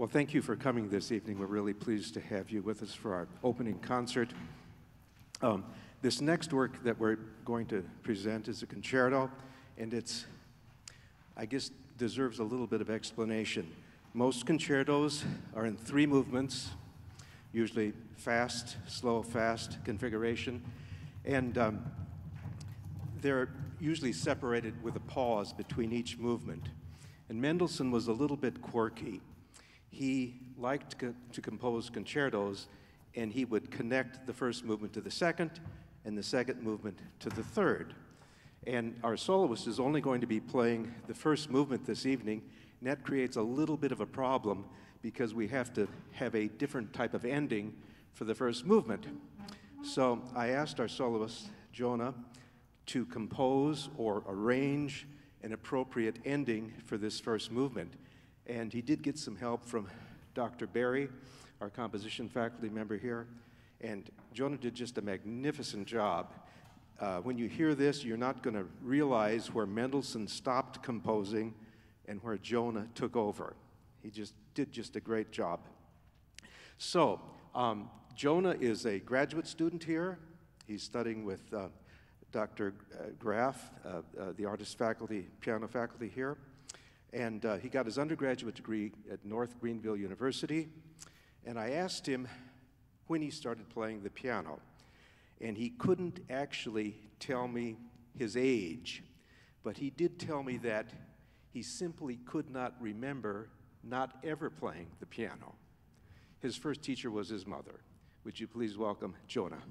Well, thank you for coming this evening. We're really pleased to have you with us for our opening concert. Um, this next work that we're going to present is a concerto, and it's, I guess, deserves a little bit of explanation. Most concertos are in three movements, usually fast, slow, fast configuration, and um, they're usually separated with a pause between each movement. And Mendelssohn was a little bit quirky. He liked co to compose concertos, and he would connect the first movement to the second, and the second movement to the third. And our soloist is only going to be playing the first movement this evening, and that creates a little bit of a problem because we have to have a different type of ending for the first movement. So I asked our soloist, Jonah, to compose or arrange an appropriate ending for this first movement. And he did get some help from Dr. Barry, our composition faculty member here. And Jonah did just a magnificent job. Uh, when you hear this, you're not going to realize where Mendelssohn stopped composing and where Jonah took over. He just did just a great job. So, um, Jonah is a graduate student here. He's studying with uh, Dr. Uh, Graf, uh, uh, the artist faculty, piano faculty here. And uh, he got his undergraduate degree at North Greenville University. And I asked him when he started playing the piano. And he couldn't actually tell me his age, but he did tell me that he simply could not remember not ever playing the piano. His first teacher was his mother. Would you please welcome Jonah?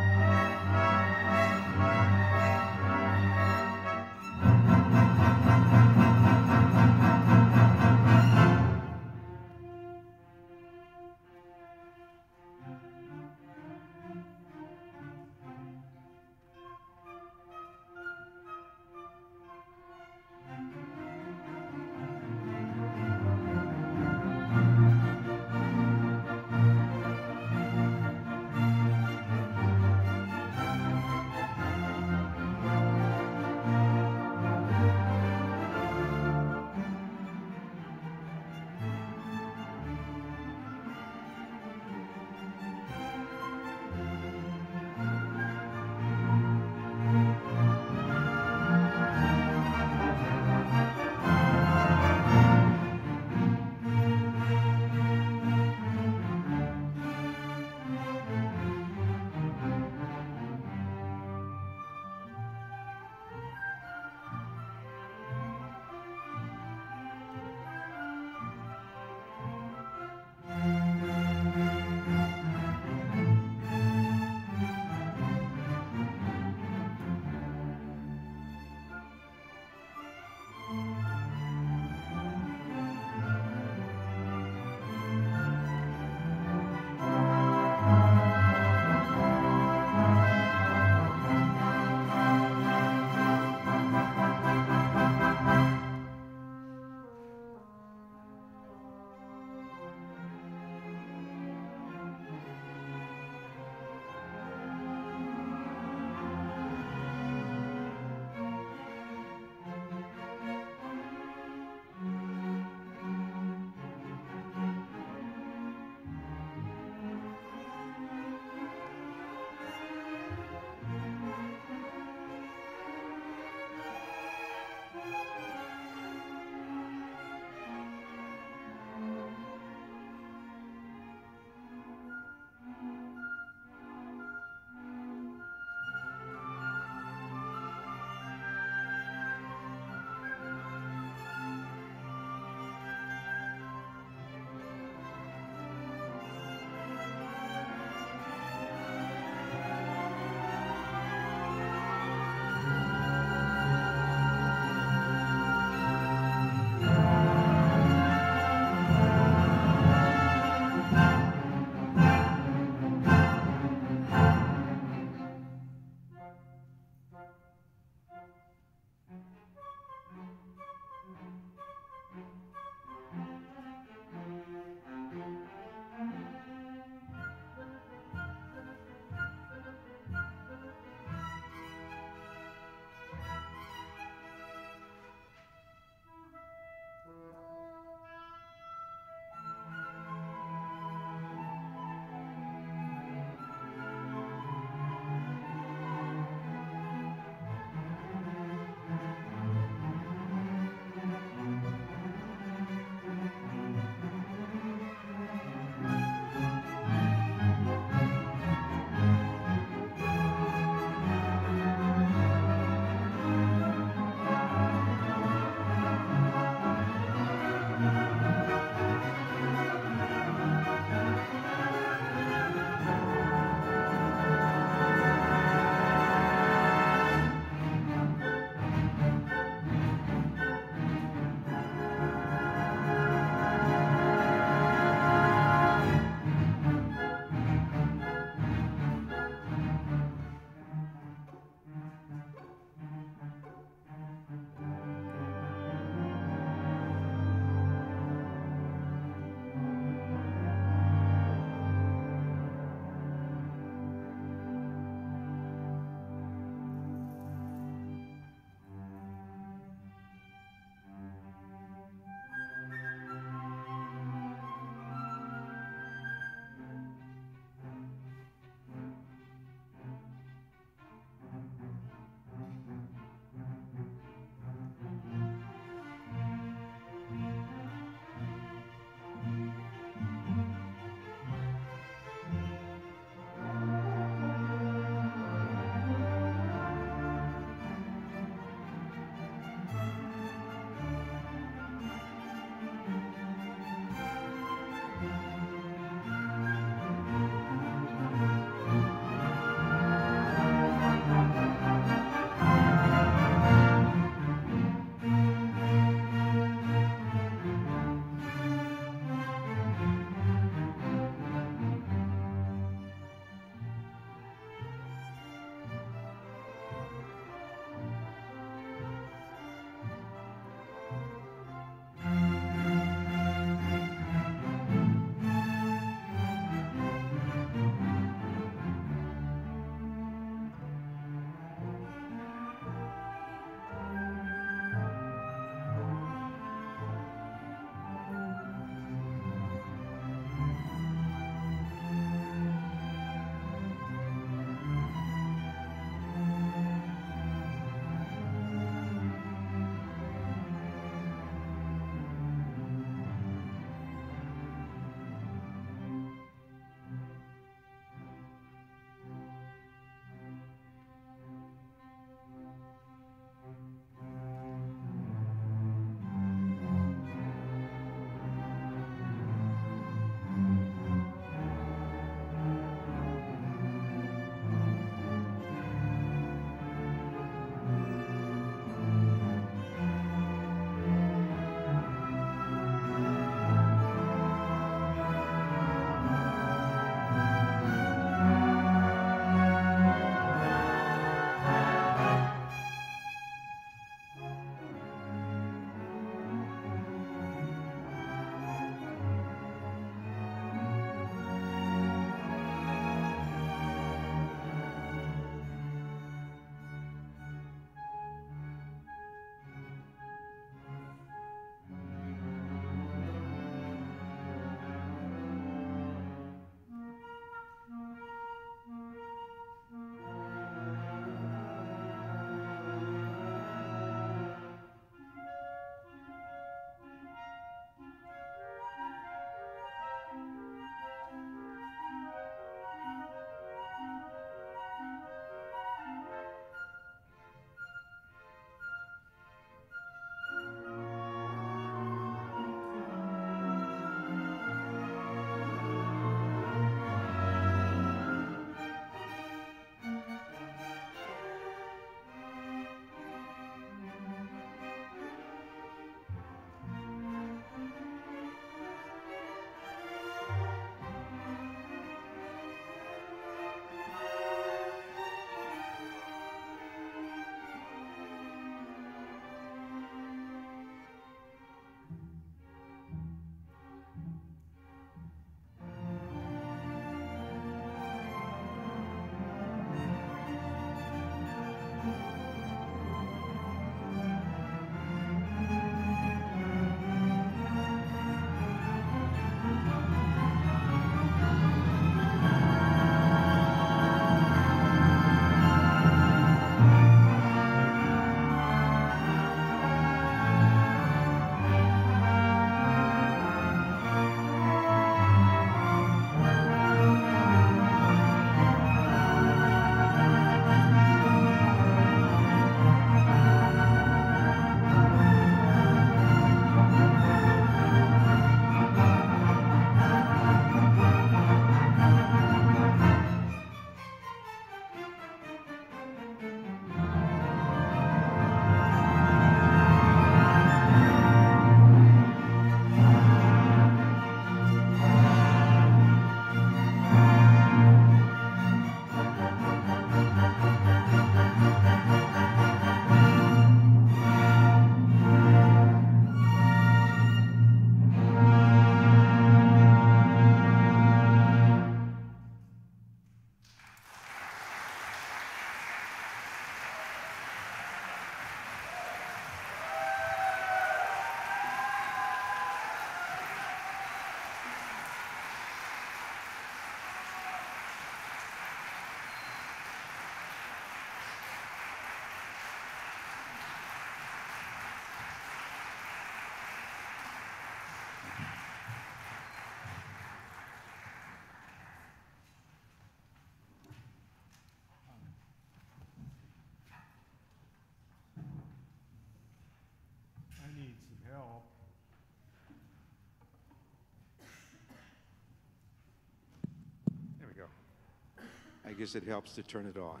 Because it helps to turn it on.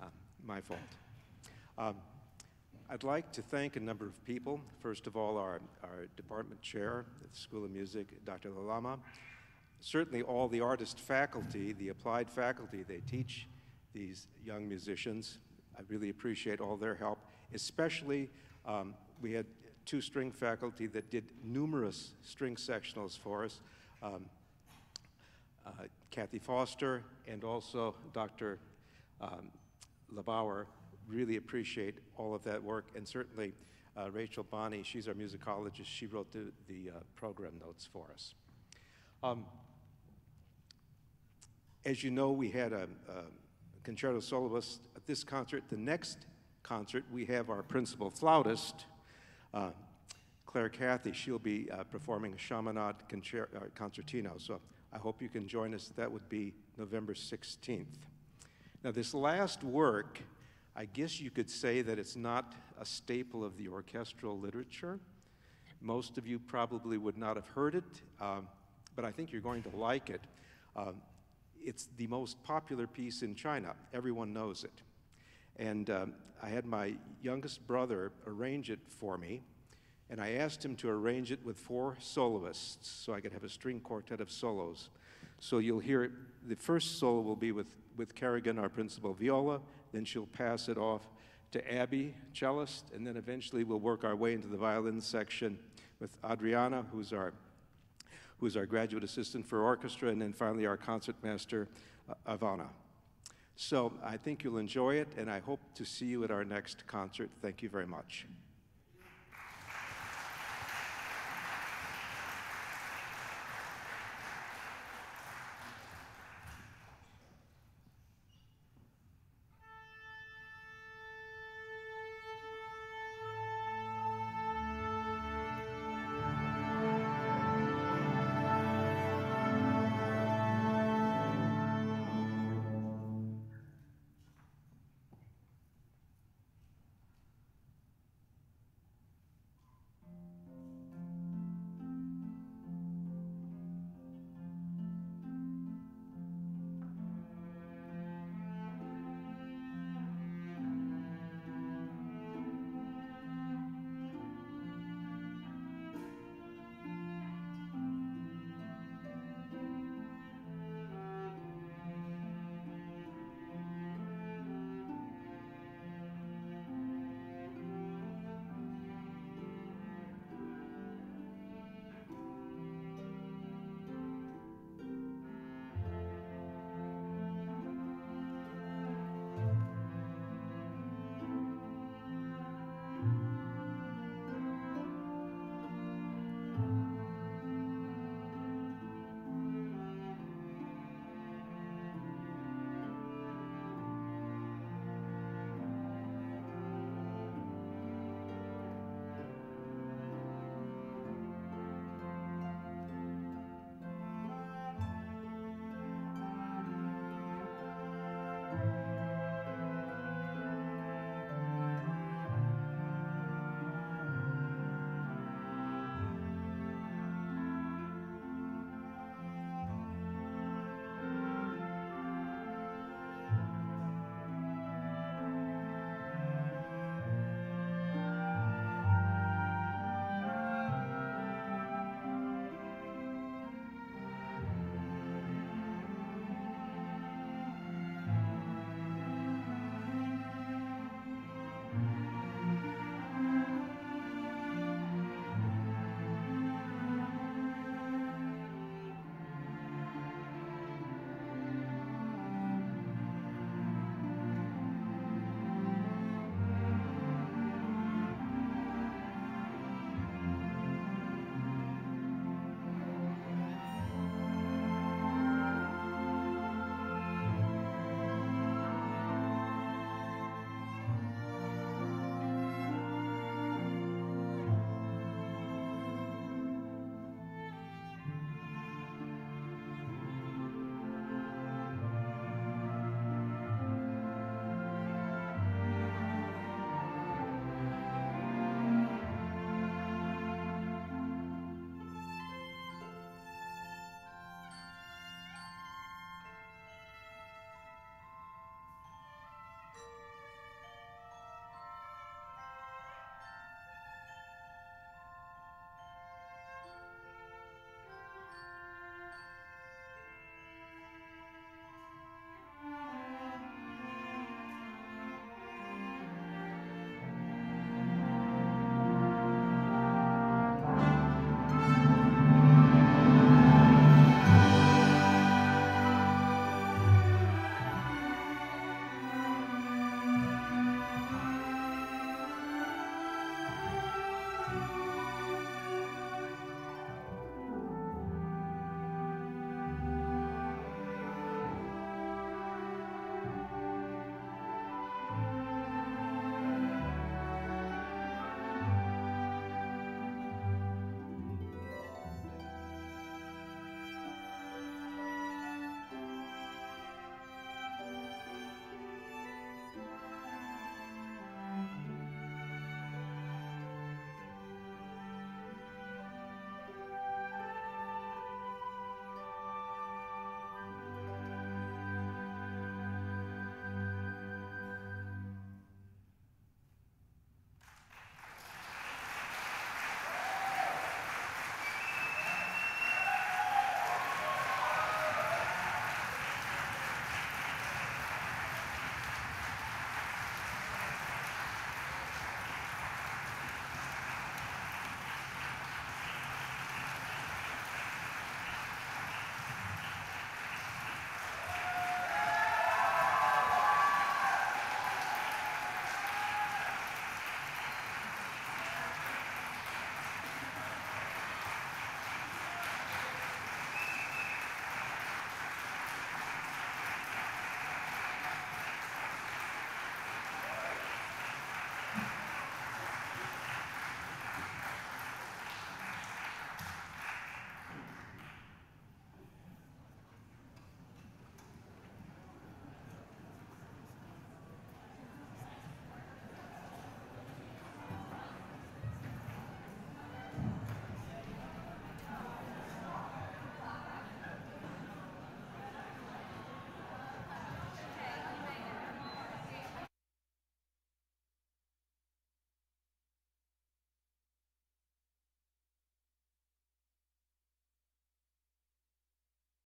Uh, my fault. Um, I'd like to thank a number of people. First of all, our, our department chair at the School of Music, Dr. Lalama. Certainly all the artist faculty, the applied faculty, they teach these young musicians. I really appreciate all their help, especially um, we had two string faculty that did numerous string sectionals for us. Um, uh, Kathy Foster and also Dr. Um, LeBauer. Really appreciate all of that work, and certainly uh, Rachel Bonney, she's our musicologist, she wrote the, the uh, program notes for us. Um, as you know, we had a, a concerto soloist at this concert. The next concert, we have our principal flautist, uh, Claire Cathy. She'll be uh, performing a Chaminade concer uh, concertino. So I hope you can join us. That would be November 16th. Now, this last work, I guess you could say that it's not a staple of the orchestral literature. Most of you probably would not have heard it, um, but I think you're going to like it. Um, it's the most popular piece in China. Everyone knows it. And um, I had my youngest brother arrange it for me, and I asked him to arrange it with four soloists so I could have a string quartet of solos. So you'll hear it, the first solo will be with, with Kerrigan, our principal viola, then she'll pass it off to Abby, cellist, and then eventually we'll work our way into the violin section with Adriana, who's our who's our graduate assistant for orchestra, and then finally our concertmaster, uh, Ivana. So I think you'll enjoy it, and I hope to see you at our next concert. Thank you very much.